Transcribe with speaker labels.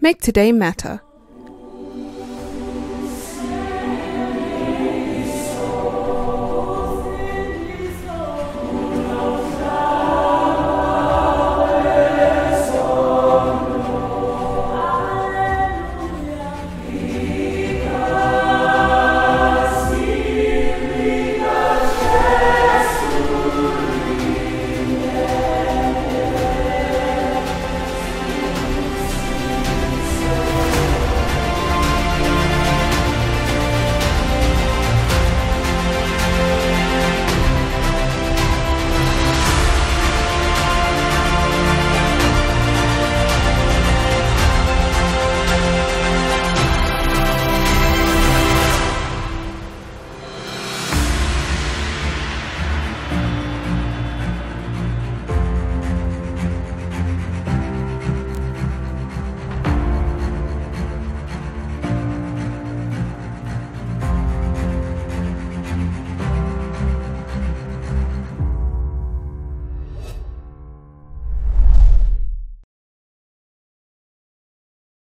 Speaker 1: Make today matter.